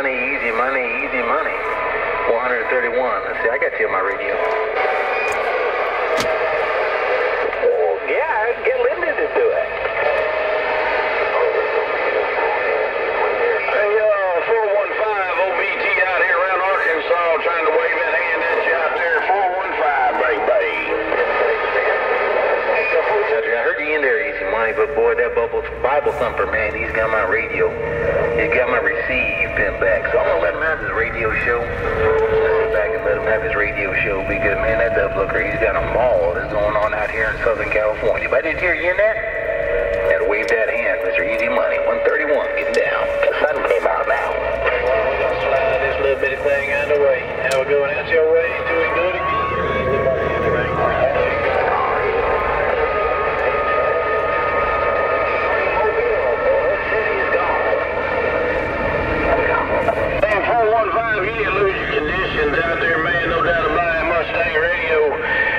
money, easy money, easy money. 131. Let's see, I got you on my radio. Oh, yeah, get Linda to do it. Hey, uh, 415 OBT out here around Arkansas trying to wave that hand at you out there. 415, baby. I heard you in there, easy money, but boy, that Bubble Bible thumper man, he's got my radio. He's got my receive pin back, so I'm gonna let him have his radio show. Sit back and let him have his radio show because man, that dub looker, he's got a mall that's going on out here in Southern California. But I didn't hear you in that. Gotta wave that hand, Mr. Easy Money, 131, getting down. The sun came out now. Slide this little bitty thing underway. Now we're going out your way till we go again. Hey, 415, you didn't lose your conditions out there, man. No doubt about it. Mustang Radio.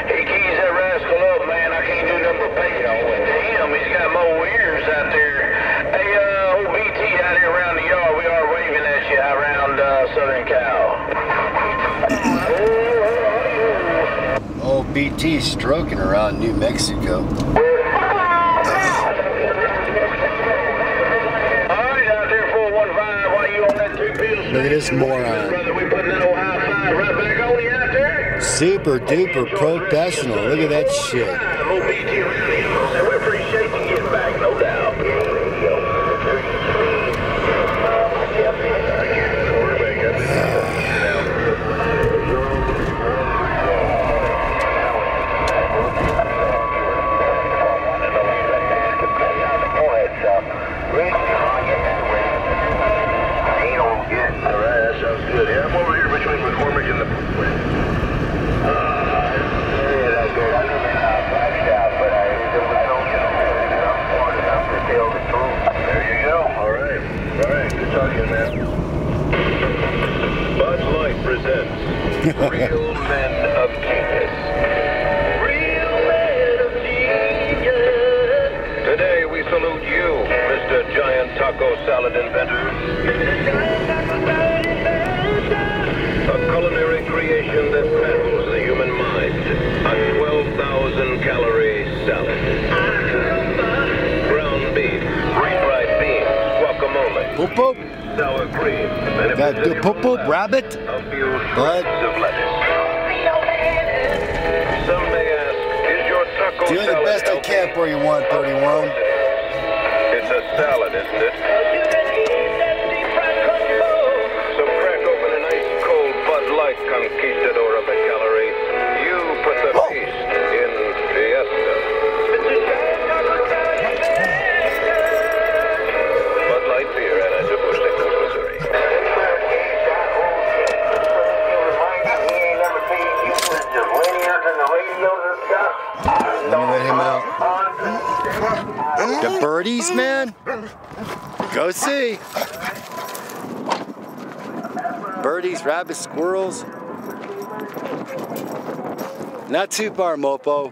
He keys that rascal up, man. I can't do nothing but pay it on with him. He's got more ears out there. Hey, uh, old BT out here around the yard. We are waving at you around uh, Southern Cal. Oh, BT stroking around New Mexico. All right, out there, 415. Why you on that two pills? Look at this moron. Super duper professional. Look at that shit. Old BT around the yard. We appreciate you getting back, no doubt. There you go. All right. All right. Good. Bud Light presents Real Men of Genius. Real Men of Genius. Today we salute you, Mr. Giant Taco Salad Inventor. A culinary creation that baffles the human mind. A 12,000 calorie salad. Ground beef, refried beans, guacamole, Poop poop. Sour cream, and if That there's do poop poop rabbit. a few Bud. of. Some may ask, is your taco Doing the best I can for you, 131. It's a salad, isn't it? So crack open an ice cold Bud Light Conquistador The birdies, man. Go see. Birdies, rabbits, squirrels. Not too far, Mopo.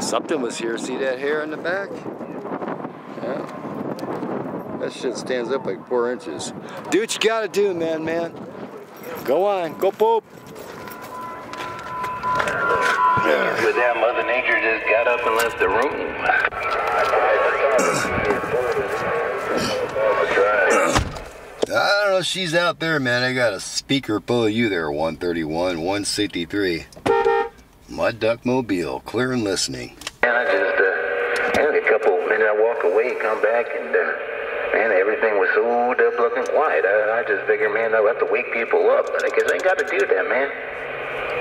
Something was here. See that hair in the back? Yeah. That shit stands up like four inches. Do what you gotta do, man, man. Go on. Go poop. With Mother Nature just got up and left the room. I don't know. She's out there, man. I got a speaker full of you there. 131, 163. My Duck Mobile, clear and listening. And I just, uh, a couple minutes I walk away, come back, and, uh, man, everything was so up looking quiet. I, I just figure, man, I'll have to wake people up. I guess I ain't got to do that, man.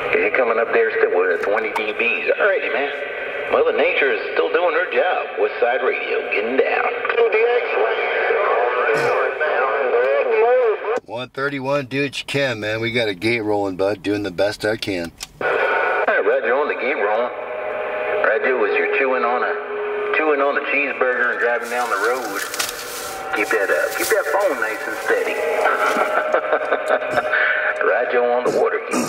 Cause you're coming up there still with 20 dBs. Alrighty, man. Mother Nature is still doing her job. West Side Radio, getting down. 131, do what you can, man. We got a gate rolling, bud. Doing the best I can. Hey, Roger, on the gate rolling. Roger, as you're chewing on a chewing on a cheeseburger and driving down the road, keep that up. keep that phone nice and steady. Roger on the water gate.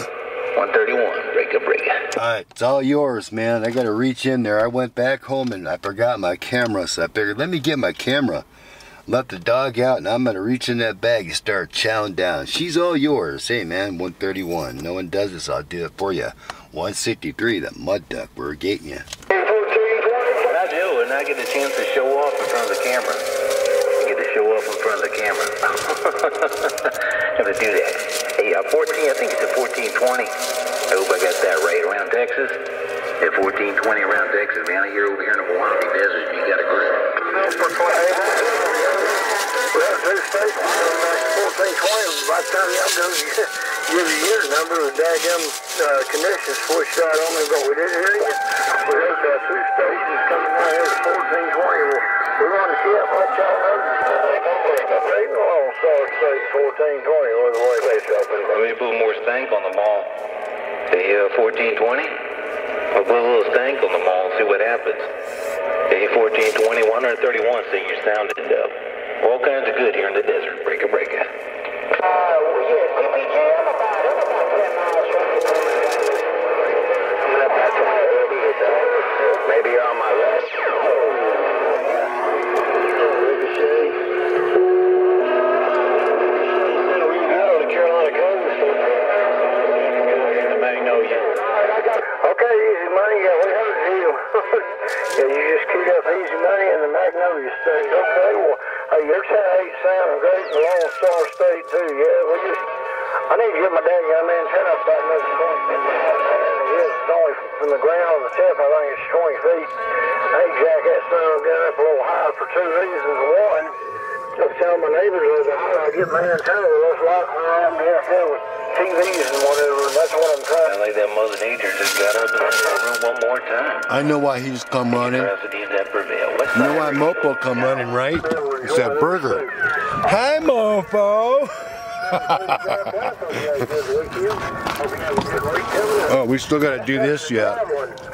131, break a break. All right, it's all yours, man. I got to reach in there. I went back home and I forgot my camera, so I figured, let me get my camera. Left the dog out, and I'm gonna reach in that bag and start chowing down. She's all yours. Hey, man, 131. No one does this. I'll do it for you. 163, the mud duck. We're getting you. I do, and I get a chance to show off in front of the camera. I get to show off in front of the camera. Have to do that. Hey, uh, 14, I think it's a 1420. I hope I got that right. Around Texas? At 1420 around Texas, man. You're over here in the Mojave Desert. You got a grip. Well, two stations, fourteen twenty. By the time y'all you give the year number, the daggum uh, conditions switched out on me, but we didn't hear you. We had uh, two stations coming out here at fourteen twenty. We want to see how much y'all know. Go on Star State fourteen twenty, or the way they shop Let me put more stank on the mall. The uh, 1420. I'll put a little stank on the mall and see what happens. The 1420, 131, so you're sounding up. All kinds of good here in the desert. Break a break it. Maybe easy money in the Magnolia State. Okay, well, hey, your tailgate sounding great in Lone Star State too. Yeah, we just. I need to get my dad young man ten up about another twenty. Yeah, it's only from the ground to the tip. I think it's twenty feet. I think Jack that son will get up a little higher for two reasons. One, just tell my neighbors that I get my antenna with us locked around me up there with TVs and whatever. And that's what I'm trying. Sound like that Mother Nature just got up in the room one more time. I know why he's come running. You know why Mopo come running, right? It's that burger. Hi, Mofo. oh, we still got to do this yet.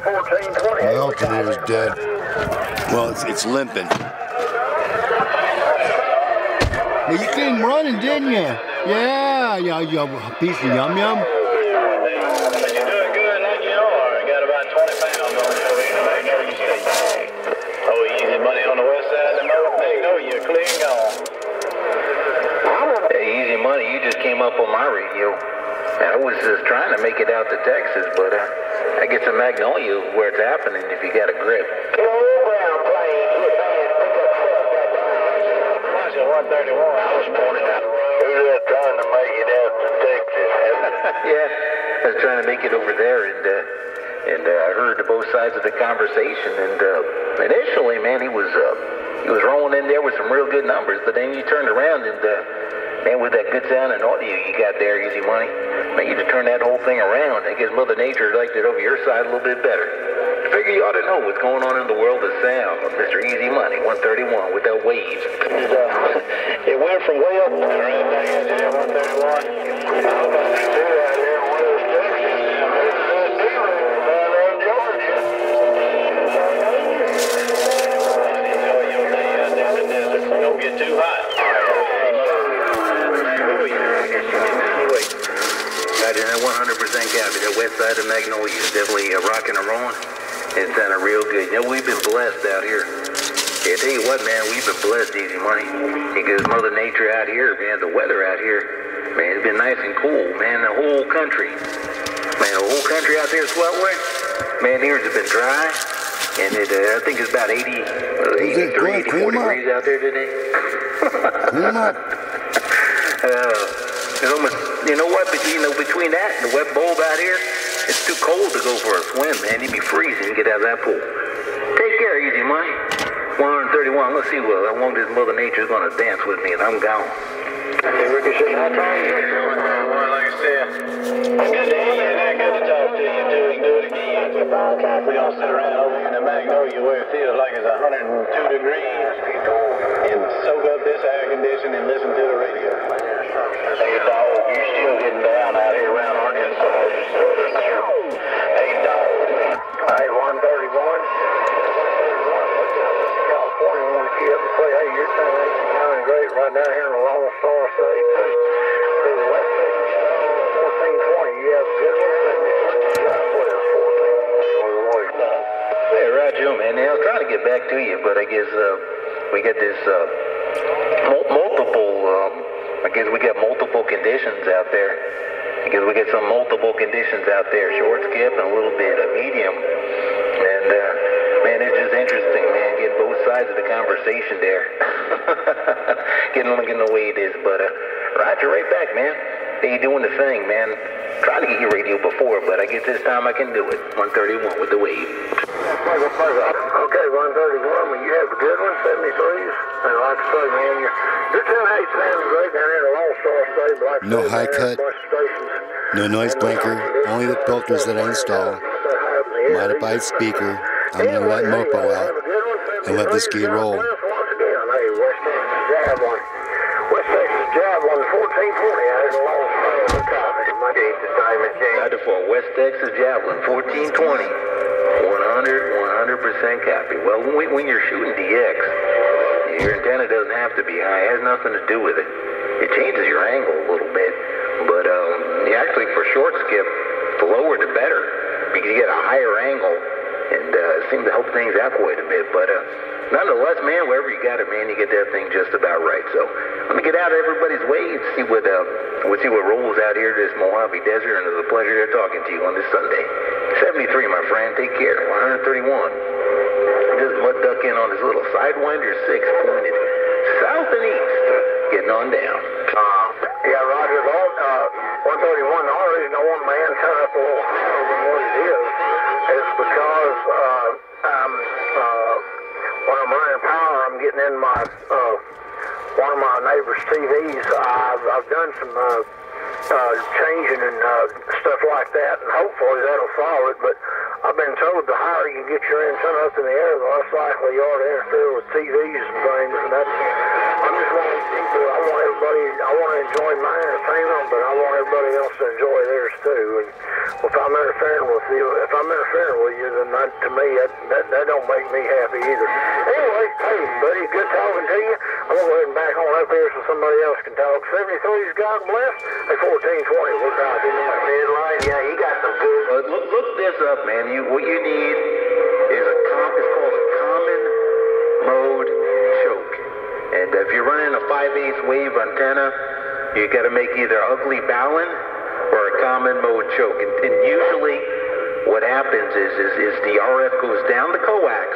My alternator's dead. Well, it's, it's limping. Well, you came running, didn't you? Yeah, yeah, you piece of yum yum. You're doing good like you are. Got about 20 pounds on you over here in Magnolia State. Oh, easy money on the west side of the Magnolia. Clear and gone. Hey, easy money. You just came up on my radio. I was just trying to make it out to Texas, but uh, I get to Magnolia where it's happening if you got a grip. Watch it, 131. I was born out. Who's that trying to make it out to Texas? yeah, I was trying to make it over there, and uh, and uh, I heard both sides of the conversation. And uh, initially, man, he was uh, he was rolling in there with some real good numbers, but then you turned around and uh, man, with that good sound and audio you got there, easy money, man, you just turn that whole thing around. I guess Mother Nature liked it over your side a little bit better. I figure you ought to know what's going on in the world of sound, Mr. Easy Money, 131 with that waves. It, uh, it went from way up there, right back into that 131. I to do that 100% copy. That west side of Magnolia is definitely uh, rocking and rolling. It's sounding real good. You know, we've been blessed out here. Yeah, I tell you what, man, we've been blessed, Easy Money. Because Mother Nature out here, man, the weather out here, man, it's been nice and cool, man. The whole country, man, the whole country out there, Swellway, man, here's has been dry. And it, uh, I think it's about 80, uh, Is it 83, good? 84 Clean 'em up. degrees out there today. Clean up. Uh, it's almost, you know what, but, you know, between that and the wet bulb out here, it's too cold to go for a swim, man. You'd be freezing get out of that pool. Take care, easy money. 131, let's see well, how long this Mother Nature's gonna dance with me and I'm gone. Hey, Ricochet, how tall are you? Well, like I said, good to We don't sit around over in the Magnolia where it feels like it's 102 degrees and soak up this air conditioning and listen to the radio. Hey, dog, you still getting down out here around Arkansas. Hey, dog. Hey, 131. California to hey, your ain't sounding great right down here in the Lone Star State. To the west side, 1420, you have good one. What is 1420? Hey, Roger, man. Now, I was trying to get back to you, but I guess uh, we got this uh, mul- multiple. Um, I guess we got multiple conditions out there. I guess we get some multiple conditions out there. Short skip and a little bit of medium. And uh, man, it's just interesting, man. Getting both sides of the conversation there. getting getting the way it is. But uh, Roger, right back, man. Hey, you doing the thing, man. Tried to get your radio before, but I guess this time I can do it. 131 with the wave. Okay, 131, well, you have a good one, 73s. And like I say, man, you're, you're 10 8 sounding great down here at Lone Star State. But like I No say, high cut, No noise and, blanker, only the filters that I install. Modified speaker. I'm gonna let Mopo out and let this gate roll. Once again, hey, West Texas Javelin. West Texas Javelin, 1420 out here in Lone Star. My game's the Diamond James. Roger for West Texas Javelin, 1420. 100, 100% copy. Well, when, when you're shooting DX, your antenna doesn't have to be high. It has nothing to do with it. It changes your angle a little bit. But um, actually, for short skip, the lower the better because you get a higher angle and uh, it seems to help things out quite a bit. But uh, nonetheless, man, wherever you got it, man, you get that thing just about right. So let me get out of everybody's way and see what uh, we'll see what rolls out here this Mojave Desert, and it's a pleasure talking to you on this Sunday. 73, my friend. Take care. 131. Just in on his little sidewinder six pointed south and east. Getting on down. Uh, yeah, Roger. The, uh, 131. The only reason I want my antenna up a little higher what it is is because uh, um, uh, when I'm running power, I'm getting in my uh, one of my neighbor's TVs. I've, I've done some uh, uh, changing and uh, stuff like that, and hopefully that'll solve it. But I've been told the higher you get your antenna up in the air, the less likely you are to interfere with TVs and things. And that's I'm just wanting people. I want everybody. I want to enjoy my entertainment, but I want everybody else to enjoy theirs too. And if I'm interfering with you, if I'm interfering with you, then that, to me that, that that don't make me happy either. Anyway, hey buddy, good talking to you. I'm gonna go ahead and back on up here so somebody else can talk. 73's God bless. Hey, 1420. We're driving in my headline. Yeah, he got some good. Uh, look, look this up, man. You what you need is a com- it's called a common mode choke. And if you're running a 5/8 wave antenna, you got to make either ugly balun or a common mode choke. And, and usually, what happens is, is is the RF goes down the coax.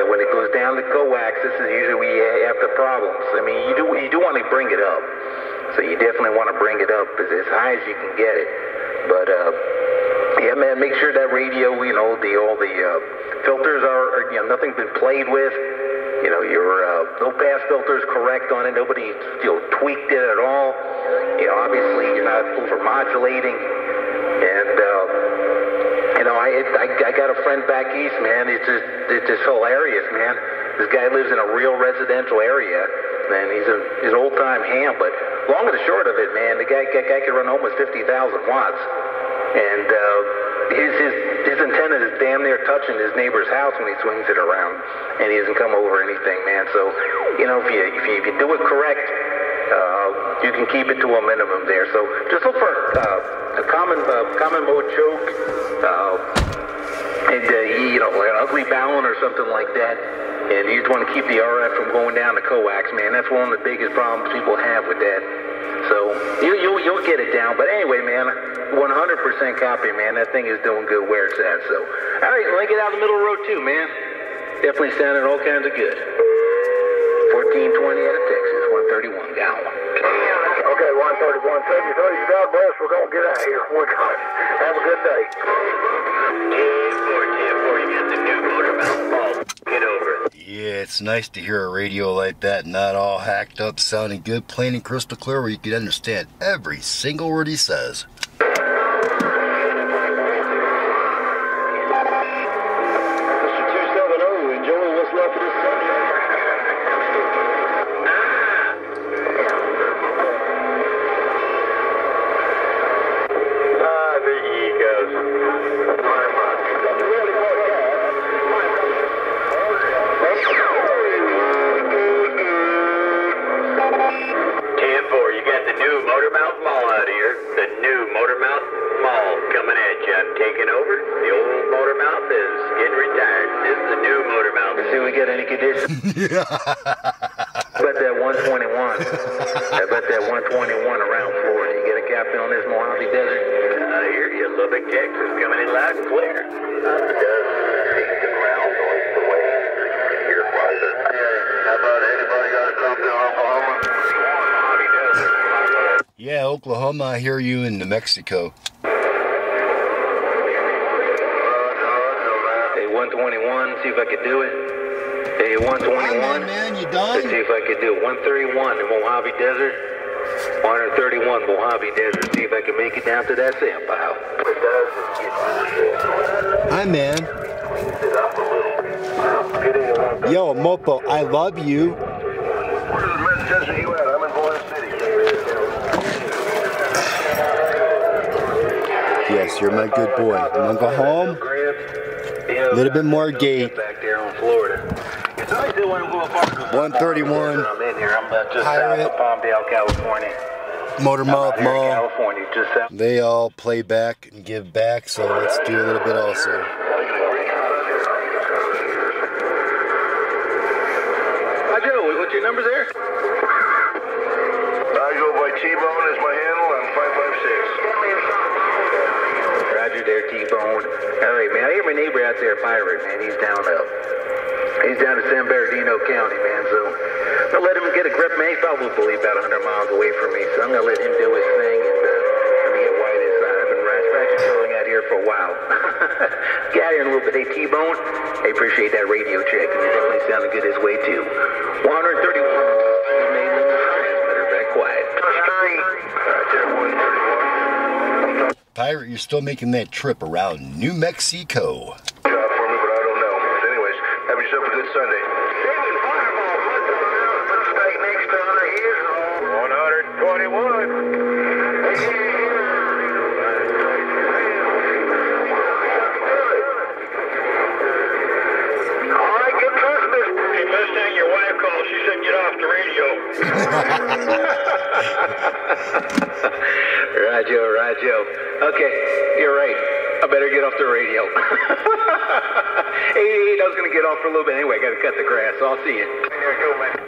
And when it goes down the coax, this is usually where you have the problems. I mean, you do you do want to bring it up, so you definitely want to bring it up as, as high as you can get it. But uh, yeah, man, make sure that radio, you know, the all the uh, filters are, are, you know, nothing's been played with. You know, your uh, low pass filter is correct on it. Nobody, you know, tweaked it at all. You know, obviously you're not over modulating. And uh, you know, I, I I got a friend back east, man. It's just it's just hilarious, man. This guy lives in a real residential area, and he's a he's an old time ham. But long and short of it, man, the guy guy, guy can run almost fifty thousand watts, and uh, his his his antenna is damn near touching his neighbor's house when he swings it around, and he doesn't come over anything, man. So, you know, if you if you, if you do it correct, uh, you can keep it to a minimum there. So just look for uh, a common uh, common mode choke, uh, and uh, you know, an ugly balun or something like that. And you just want to keep the RF from going down the coax, man. That's one of the biggest problems people have with that. So you, you'll you'll get it down. But anyway, man, 100% copy, man. That thing is doing good where it's at. So all right, me get out of the middle of the road too, man. Definitely sounding all kinds of good. 1420 out of Texas, 131 gallon. Okay, 131, 73. God bless. We're gonna get out of here. We're gonna have a good day. 10-4, 10-4, you got the new motor mount ball. Get over. Yeah, it's nice to hear a radio like that, not all hacked up, sounding good, plain and crystal clear, where you can understand every single word he says. Get any conditions. but that How about that 121 around Florida? You get a captain on this Mojave Desert? I hear you, Lubbock, Texas, coming in loud and clear. It does seem the ground noise the way you're farther. How about anybody got a come to Oklahoma? Mojave Desert. Yeah, Oklahoma, I hear you in New Mexico. Hey, 121, see if I could do it. Hey, 121. man, you done? Let's see if I can do it. 131 in Mojave Desert. 131 Mojave Desert. See if I can make it down to that sand pile. Hi, man. Yo, Mopo, I love you. Where's the Manchester you at? I'm in Boise Yes, you're my good boy. You wanna go home? A Little bit more gate. Back there in Florida. 131 I'm in here. I'm about just Pirate. south of Palmdale, California. Motor Mouth Out Mall. California, just south. They all play back and give back, so let's do a little bit also. Hi, Joe. What's your numbers there? I go by T-Bone as my handle. I'm 556. Roger there, T-Bone. All right, man. I hear my neighbor out there, Pirate, man. He's down up. He's down in San Bernardino County, man. So I'm gonna let him get a grip, man. He's probably about 100 miles away from me, so I'm gonna let him do his thing and uh, let me get white as uh, I've been ratchet out here for a while. get out here in a little bit. Hey, T-Bone. I appreciate that radio check. You definitely sounded good this way too. 131. You made the transmitter back quiet. Roger, 131. Pirate, you're still making that trip around New Mexico. Off the radio. Rajo, Rajo. Okay, you're right. I better get off the radio. hey, I was gonna get off for a little bit anyway. I gotta cut the grass. So I'll see you.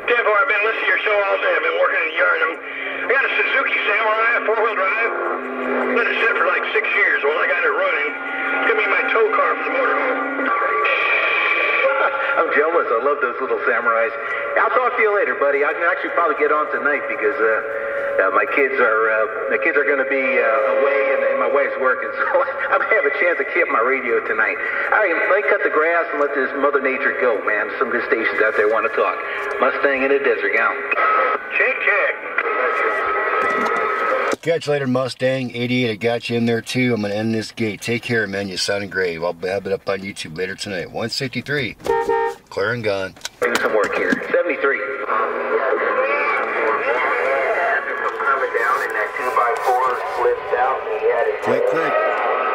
Tempo, I've been listening to your show all day. I've been working in the yard. I'm, I got a Suzuki Samurai, four-wheel drive. Let it sit for like six years. When I got it running, it's gonna be my tow car for the motorhome. I'm jealous. I love those little samurais. I'll talk to you later, buddy. I can actually probably get on tonight because uh, uh, my kids are uh, my kids are going to be uh, away and, and my wife's working, so I may have a chance to keep my radio tonight. All right, let cut the grass and let this Mother Nature go, man. Some good stations out there want to talk. Mustang in the desert, gal. Check, check. Catch you later, Mustang. 88, I got you in there too. I'm going to end this gate. Take care, man. You sounding great. I'll have it up on YouTube later tonight. 163. Clear and gone. Doing some work here. 73.